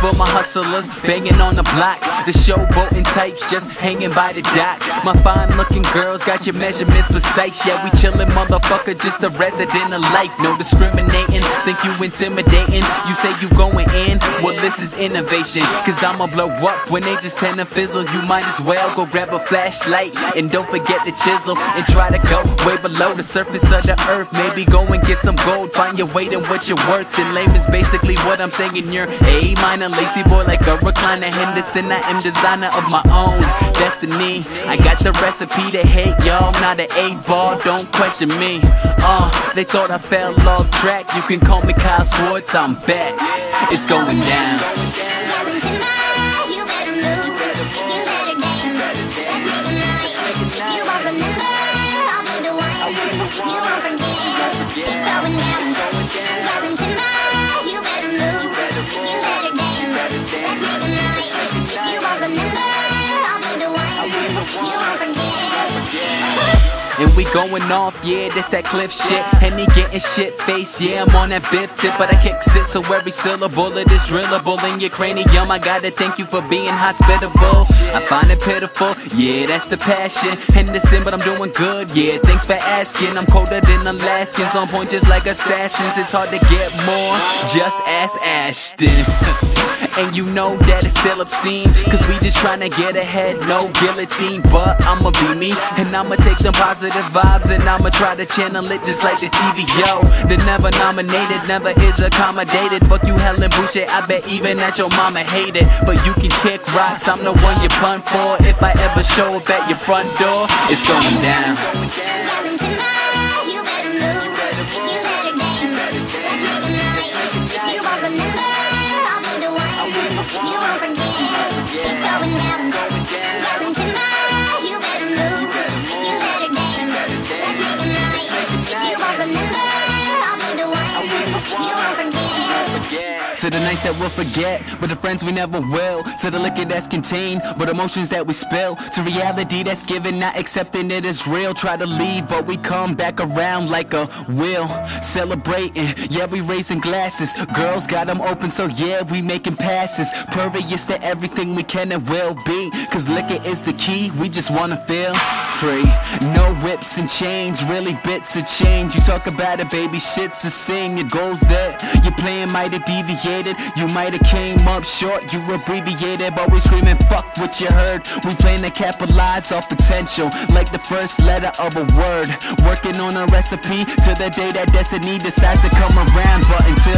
for my hustlers, banging on the block. The showboating types just hanging by the dock. My fine looking girls got your measurements precise. Yeah, we chillin', motherfucker, just a resident of life. No discriminating, think you intimidating. You say you going in, well, this is innovation. Cause I'ma blow up when they just tend to fizzle. You might as well go grab a flashlight and don't forget the chisel and try to go way below the surface of the earth. Maybe go and get some gold, find your weight and what you're worth. And lame is basically what I'm saying. You're A minor, lazy boy like a recliner. Hendersin, I am designer of my own destiny. I got the recipe to hate y'all, not an A ball. Don't question me. Uh, they thought I fell off track. You can call me Kyle Swartz, I'm back. It's going down. And we going off, yeah, this that cliff shit. And he getting shit face, yeah, I'm on that biff tip. But I kick it, so every syllable it is drillable in your cranium. I gotta thank you for being hospitable. I find it pitiful, yeah, that's the passion. Hendersin, but I'm doing good, yeah, thanks for asking. I'm colder than Alaskans, on point just like assassins. It's hard to get more, just ask Ashton. And you know that it's still obscene Cause we just tryna get ahead, no guillotine But I'ma be me, and I'ma take some positive vibes And I'ma try to channel it just like the TV Yo, the never nominated, never is accommodated. Fuck you Helen Boucher, I bet even that your mama hate it. But you can kick rocks, I'm the one you pun for. If I ever show up at your front door, it's going down To the nights that we'll forget, but the friends we never will. To the liquor that's contained, but emotions that we spill. To reality that's given, not accepting it as real. Try to leave, but we come back around like a wheel. Celebrating, yeah, we raising glasses. Girls got them open, so yeah, we making passes. Pervious to everything we can and will be. Cause liquor is the key, we just wanna feel free. No whips and chains, really bits of change. You talk about it, baby, shit's the same. Your goals there, your plan might have deviated. You might have came up short, you abbreviated. But we screaming, fuck what you heard. We plan to capitalize off potential, like the first letter of a word. Working on a recipe till the day that destiny decides to come around. But until